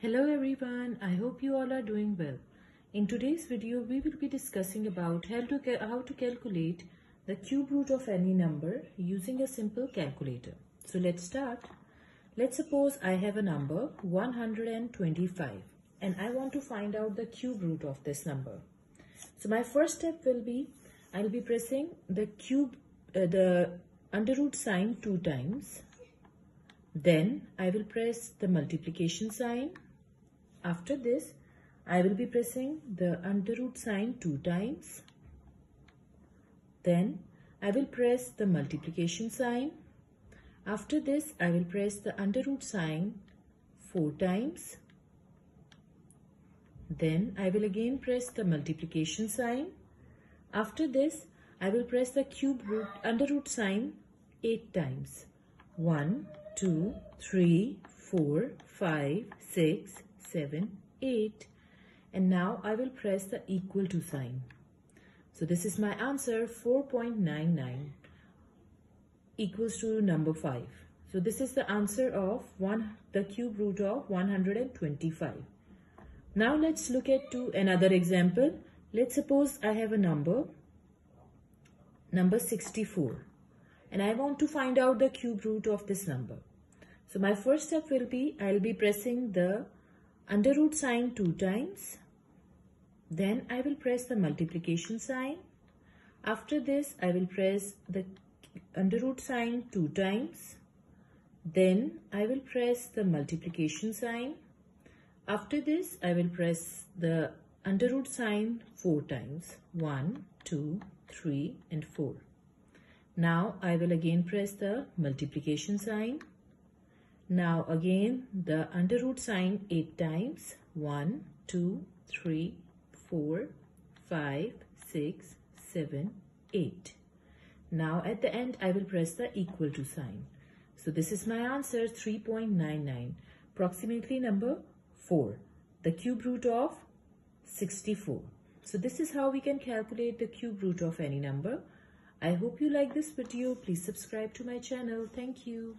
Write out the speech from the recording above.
Hello everyone, I hope you all are doing well. In today's video, we will be discussing about how to, how to calculate the cube root of any number using a simple calculator. So let's start. Let's suppose I have a number 125 and I want to find out the cube root of this number. So my first step will be, I'll be pressing the cube, uh, the under root sign two times. Then I will press the multiplication sign. After this, I will be pressing the under root sign two times. Then I will press the multiplication sign. After this, I will press the under root sign four times. Then I will again press the multiplication sign. After this, I will press the cube root under root sign 8 times. 1, 2, 3, 4, 5, 6, 7, 8. And now I will press the equal to sign. So this is my answer 4.99 equals to number 5. So this is the answer of one the cube root of 125. Now let's look at to another example. Let's suppose I have a number, number 64 and I want to find out the cube root of this number. So my first step will be, I'll be pressing the under root sign two times. Then I will press the multiplication sign. After this, I will press the under root sign two times. Then I will press the multiplication sign. After this, I will press the under root sign four times. One, two, three, and four. Now I will again press the multiplication sign. Now again the under root sign eight times. One, two, three, four, five, six, seven, eight. Now at the end I will press the equal to sign. So this is my answer 3.99 approximately number 4, the cube root of 64. So this is how we can calculate the cube root of any number. I hope you like this video. Please subscribe to my channel. Thank you.